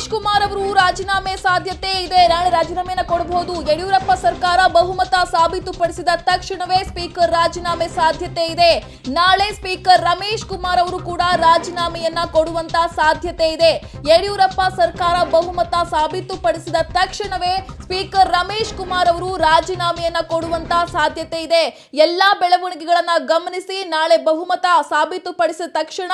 ರಮೇಶ್ ಕುಮಾರ್ ಅವರು ರಾಜೀನಾಮೆ ಸಾಧ್ಯತೆ ಇದೆ. ನಾಳೆ ರಾಜೀನಾಮೆಯನ್ನು ಕೊಡಬಹುದು. ಯಡಿಯೂರಪ್ಪ ಸರ್ಕಾರ ಬಹುಮತ ಸಾಬೀತುಪಡಿಸಿದ ತಕ್ಷಣವೇ ಸ್ಪೀಕರ್ ರಾಜೀನಾಮೆ ಸಾಧ್ಯತೆ ಇದೆ. ನಾಳೆ ಸ್ಪೀಕರ್ ರಮೇಶ್ ಕುಮಾರ್ ಅವರು ಕೂಡ ರಾಜೀನಾಮೆಯನ್ನ ಕೊಡುವಂತ ಸಾಧ್ಯತೆ ಇದೆ. ಯಡಿಯೂರಪ್ಪ ಸರ್ಕಾರ ಬಹುಮತ ಸಾಬೀತುಪಡಿಸಿದ ತಕ್ಷಣವೇ ಸ್ಪೀಕರ್ ರಮೇಶ್ ಕುಮಾರ್ ಅವರು ರಾಜೀನಾಮೆಯನ್ನ ಕೊಡುವಂತ ಸಾಧ್ಯತೆ ಇದೆ. ಎಲ್ಲಾ ಬೆಳವಣಿಗೆಗಳನ್ನ ಗಮನಿಸಿ ನಾಳೆ ಬಹುಮತ ಸಾಬೀತುಪಡಿಸಿದ ತಕ್ಷಣ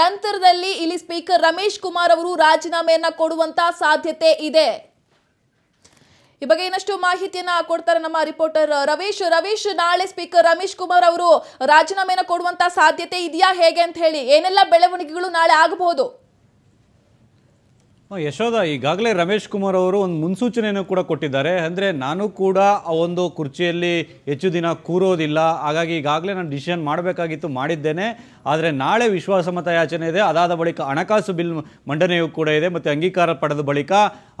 ನಂತರದಲ್ಲಿ ಇಲ್ಲಿ ಸ್ಪೀಕರ್ ರಮೇಶ್ ಕುಮಾರ್ ಅವರು ರಾಜೀನಾಮೆಯನ್ನ ಕೊಡುವಂತ ಸಾಧ್ಯತೆ ಇದೆ. ಈ ಬಗ್ಗೆ ಇನ್ನಷ್ಟು ಮಾಹಿತಿಯನ್ನ ಕೊಡ್ತಾರೆ ನಮ್ಮ ರಿಪೋರ್ಟರ್ ರವೀಶ್. ರವೀಶ್, ನಾಳೆ ಸ್ಪೀಕರ್ ರಮೇಶ್ ಕುಮಾರ್ ಅವರು ರಾಜೀನಾಮೆಯನ್ನು ಕೊಡುವಂತ ಸಾಧ್ಯತೆ ಇದೆಯಾ ಹೇಗೆ ಅಂತ ಹೇಳಿ ಏನೆಲ್ಲ ಬೆಳವಣಿಗೆಗಳು ನಾಳೆ ಆಗಬಹುದು? ಯಶೋಧ, ಈಗಾಗಲೇ ರಮೇಶ್ ಕುಮಾರ್ ಅವರು ಒಂದು ಮುನ್ಸೂಚನೆಯನ್ನು ಕೂಡ ಕೊಟ್ಟಿದ್ದಾರೆ. ಅಂದರೆ ನಾನು ಕೂಡ ಆ ಒಂದು ಕುರ್ಚಿಯಲ್ಲಿ ಹೆಚ್ಚು ದಿನ ಕೂರೋದಿಲ್ಲ. ಹಾಗಾಗಿ ಈಗಾಗಲೇ ನಾನು ಡಿಸಿಷನ್ ಮಾಡಬೇಕಾಗಿತ್ತು, ಮಾಡಿದ್ದೇನೆ. ಆದರೆ ನಾಳೆ ವಿಶ್ವಾಸಮತ ಯಾಚನೆ ಇದೆ. ಅದಾದ ಬಳಿಕ ಹಣಕಾಸು ಬಿಲ್ ಮಂಡನೆಯೂ ಕೂಡ ಇದೆ ಮತ್ತು ಅಂಗೀಕಾರ ಪಡೆದ ಬಳಿಕ.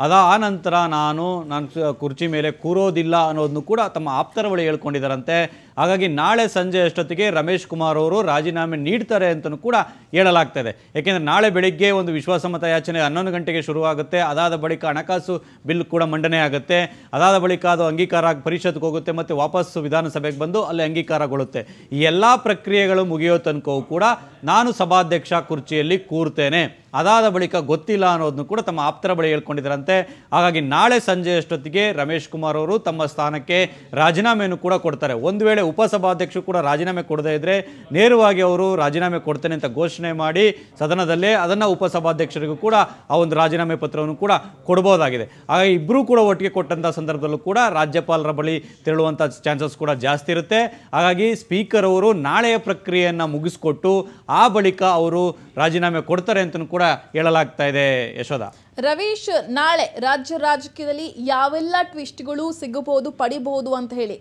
ಅದ ಆ ನಂತರ ನಾನು ನಾನು ಕುರ್ಚಿ ಮೇಲೆ ಕೂರೋದಿಲ್ಲ ಅನ್ನೋದನ್ನು ಕೂಡ ತಮ್ಮ ಆಪ್ತರ ಬಳಿ ಹೇಳ್ಕೊಂಡಿದ್ದಾರಂತೆ. ಹಾಗಾಗಿ ನಾಳೆ ಸಂಜೆ ಅಷ್ಟೊತ್ತಿಗೆ ರಮೇಶ್ ಕುಮಾರ್ ಅವರು ರಾಜೀನಾಮೆ ನೀಡ್ತಾರೆ ಅಂತಲೂ ಕೂಡ ಹೇಳಲಾಗ್ತದೆ. ಏಕೆಂದರೆ ನಾಳೆ ಬೆಳಿಗ್ಗೆ ಒಂದು ವಿಶ್ವಾಸಮತ ಯಾಚನೆ ಹನ್ನೊಂದು ಗಂಟೆಗೆ ಶುರುವಾಗುತ್ತೆ. ಅದಾದ ಬಳಿಕ ಹಣಕಾಸು ಬಿಲ್ ಕೂಡ ಮಂಡನೆ ಆಗುತ್ತೆ. ಅದಾದ ಬಳಿಕ ಅದು ಅಂಗೀಕಾರ ಪರಿಷತ್ಗೆ ಹೋಗುತ್ತೆ ಮತ್ತು ವಾಪಸ್ ವಿಧಾನಸಭೆಗೆ ಬಂದು ಅಲ್ಲಿ ಅಂಗೀಕಾರಗೊಳ್ಳುತ್ತೆ. ಈ ಎಲ್ಲ ಪ್ರಕ್ರಿಯೆಗಳು ಮುಗಿಯೋ ತನಕವೂ ಕೂಡ ನಾನು ಸಭಾಧ್ಯಕ್ಷ ಕುರ್ಚಿಯಲ್ಲಿ ಕೂರ್ತೇನೆ. ಅದಾದ ಬಳಿಕ ಗೊತ್ತಿಲ್ಲ ಅನ್ನೋದನ್ನು ಕೂಡ ತಮ್ಮ ಆಪ್ತರ ಬಳಿ ಹೇಳ್ಕೊಂಡಿದ್ದಾರಂತೆ ಹಾಗಾಗಿ ನಾಳೆ ಸಂಜೆ ಅಷ್ಟೊತ್ತಿಗೆ ರಮೇಶ್ ಕುಮಾರ್ ಅವರು ತಮ್ಮ ಸ್ಥಾನಕ್ಕೆ ರಾಜೀನಾಮೆಯನ್ನು ಕೂಡ ಕೊಡ್ತಾರೆ. ಒಂದು ವೇಳೆ ಉಪಸಭಾಧ್ಯಕ್ಷರು ಕೂಡ ರಾಜೀನಾಮೆ ಕೊಡದೇ ಇದ್ದರೆ ನೇರವಾಗಿ ಅವರು ರಾಜೀನಾಮೆ ಕೊಡ್ತೇನೆ ಅಂತ ಘೋಷಣೆ ಮಾಡಿ ಸದನದಲ್ಲೇ ಅದನ್ನು ಉಪಸಭಾಧ್ಯಕ್ಷರಿಗೂ ಕೂಡ ಆ ಒಂದು ರಾಜೀನಾಮೆ ಪತ್ರವನ್ನು ಕೂಡ ಕೊಡ್ಬೋದಾಗಿದೆ. ಹಾಗಾಗಿ ಇಬ್ಬರೂ ಕೂಡ ಒಟ್ಟಿಗೆ ಕೊಟ್ಟಂಥ ಸಂದರ್ಭದಲ್ಲೂ ಕೂಡ ರಾಜ್ಯಪಾಲರ ಬಳಿ ತೆರಳುವಂಥ ಚಾನ್ಸಸ್ ಕೂಡ ಜಾಸ್ತಿ ಇರುತ್ತೆ. ಹಾಗಾಗಿ ಸ್ಪೀಕರ್ ಅವರು ನಾಳೆಯ ಪ್ರಕ್ರಿಯೆಯನ್ನು ಮುಗಿಸ್ಕೊಟ್ಟು ಬಳಿಕ ಅವರು ರಾಜೀನಾಮೆ ಕೊಡ್ತಾರೆ ಅಂತಲೂ ಕೂಡ ಹೇಳಲಾಗ್ತಾ ಇದೆ ಯಶೋಧ. ರವೀಶ್ ನಾಳೆ ರಾಜ್ಯ ರಾಜಕೀಯದಲ್ಲಿ ಯಾವೆಲ್ಲ ಟ್ವಿಸ್ಟ್ಗಳು ಸಿಗಬಹುದು ಪಡಿಬಹುದು ಅಂತ ಹೇಳಿ.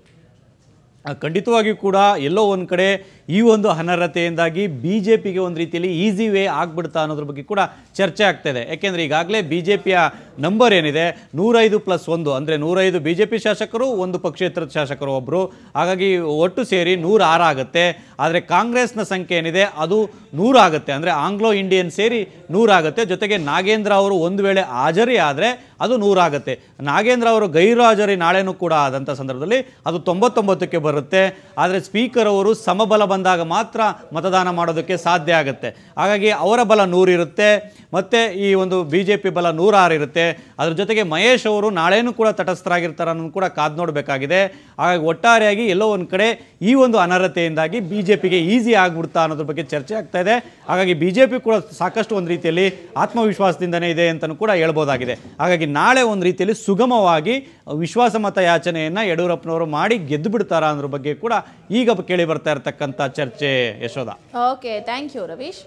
ಖಂಡಿತವಾಗಿ ಖಂಡಿತವಾಗಿಯೂ ಕೂಡ ಎಲ್ಲೋ ಒಂದು ಕಡೆ ಈ ಒಂದು ಅನರ್ಹತೆಯಿಂದಾಗಿ ಬಿ ಜೆ ಪಿಗೆ ಒಂದು ರೀತಿಯಲ್ಲಿ ಈಸಿ ವೇ ಆಗ್ಬಿಡ್ತಾ ಅನ್ನೋದ್ರ ಬಗ್ಗೆ ಕೂಡ ಚರ್ಚೆ ಆಗ್ತಾಯಿದೆ ಯಾಕೆಂದರೆ ಈಗಾಗಲೇ ಬಿ ಜೆ ಪಿಯ ನಂಬರ್ ಏನಿದೆ? ನೂರೈದು ಪ್ಲಸ್ ಒಂದು. ಅಂದರೆ ನೂರೈದು ಬಿ ಜೆ ಪಿ ಶಾಸಕರು, ಒಂದು ಪಕ್ಷೇತರ ಶಾಸಕರು ಒಬ್ಬರು ಹಾಗಾಗಿ ಒಟ್ಟು ಸೇರಿ ನೂರ ಆರು ಆಗುತ್ತೆ. ಆದರೆ ಕಾಂಗ್ರೆಸ್ನ ಸಂಖ್ಯೆ ಏನಿದೆ? ಅದು ನೂರಾಗುತ್ತೆ ಅಂದರೆ ಆಂಗ್ಲೋ ಇಂಡಿಯನ್ ಸೇರಿ ನೂರಾಗುತ್ತೆ ಜೊತೆಗೆ ನಾಗೇಂದ್ರ ಅವರು ಒಂದು ವೇಳೆ ಹಾಜರಿ ಆದರೆ ಅದು ನೂರಾಗುತ್ತೆ ನಾಗೇಂದ್ರ ಅವರು ಗೈರು ಹಾಜರಿ ನಾಳೆನೂ ಕೂಡ ಆದಂಥ ಸಂದರ್ಭದಲ್ಲಿ ಅದು ತೊಂಬತ್ತೊಂಬತ್ತಕ್ಕೆ ಬರುತ್ತೆ. ಆದರೆ ಸ್ಪೀಕರ್ ಅವರು ಸಮಬಲ ಬಂದಾಗ ಮಾತ್ರ ಮತದಾನ ಮಾಡೋದಕ್ಕೆ ಸಾಧ್ಯ ಆಗುತ್ತೆ. ಹಾಗಾಗಿ ಅವರ ಬಲ ನೂರಿರುತ್ತೆ ಮತ್ತು ಈ ಒಂದು ಬಿ ಜೆ ಪಿ ಬಲ ನೂರಾರು ಇರುತ್ತೆ. ಅದ್ರ ಜೊತೆಗೆ ಮಹೇಶ್ ಅವರು ನಾಳೆನೂ ಕೂಡ ತಟಸ್ಥರಾಗಿರ್ತಾರೆ ಅನ್ನೋದು ಕೂಡ ಕಾದು ನೋಡಬೇಕಾಗಿದೆ. ಹಾಗಾಗಿ ಒಟ್ಟಾರೆಯಾಗಿ ಎಲ್ಲೋ ಒಂದು ಕಡೆ ಈ ಒಂದು ಅನರ್ಹತೆಯಿಂದಾಗಿ ಬಿ ಜೆ ಪಿಗೆ ಈಸಿ ಆಗ್ಬಿಡ್ತಾ ಅನ್ನೋದ್ರ ಬಗ್ಗೆ ಚರ್ಚೆ ಆಗ್ತಾ ಇದೆ. ಹಾಗಾಗಿ ಬಿ ಜೆ ಪಿ ಕೂಡ ಸಾಕಷ್ಟು ಒಂದು ರೀತಿಯಲ್ಲಿ ಆತ್ಮವಿಶ್ವಾಸದಿಂದನೇ ಇದೆ ಅಂತಲೂ ಕೂಡ ಹೇಳ್ಬೋದಾಗಿದೆ. ಹಾಗಾಗಿ ನಾಳೆ ಒಂದು ರೀತಿಯಲ್ಲಿ ಸುಗಮವಾಗಿ ವಿಶ್ವಾಸಮತ ಯಾಚನೆಯನ್ನು ಯಡಿಯೂರಪ್ಪನವರು ಮಾಡಿ ಗೆದ್ದು ಬಿಡ್ತಾರಾ ಅನ್ನೋದ್ರ ಬಗ್ಗೆ ಕೂಡ ಈಗ ಕೇಳಿ ಬರ್ತಾ ಇರತಕ್ಕಂಥ ಚರ್ಚೆ Yashoda. Okay thank you Ravish